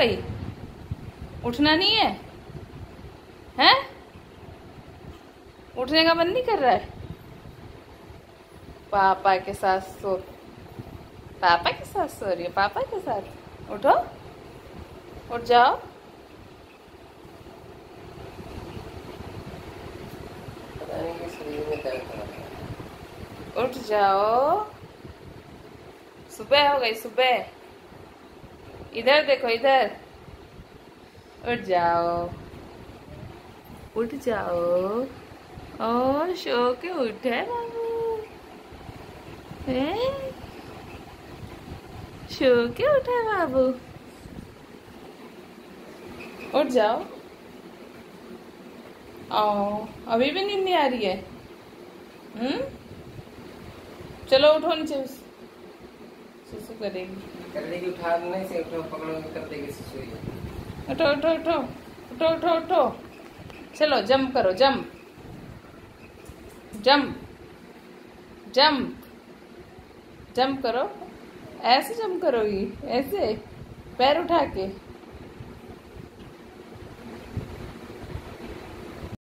गई? उठना नहीं है? हैं? उठने का मन नहीं कर रहा है? पापा के साथ सो, पापा के साथ सो रही है, पापा के साथ। उठो, उठ जाओ। उठ जाओ। सुबह हो गई, सुबह। इधर देखो, इधर। उठ जाओ। उठ जाओ। और शो के उठे बाबू। शो के उठे बाबू। उठ जाओ। आओ, अभी भी नींद नहीं आ रही है। हम्म? चलो उठो नीचे। सुसु करेगी। कर देगी उठाने से उठो पकड़ो कर देगी सुसु उठो उठो उठो उठो उठो उठो। चलो जंप करो जंप जंप जंप जंप करो। ऐसे जंप करोगी ऐसे। पैर उठा के।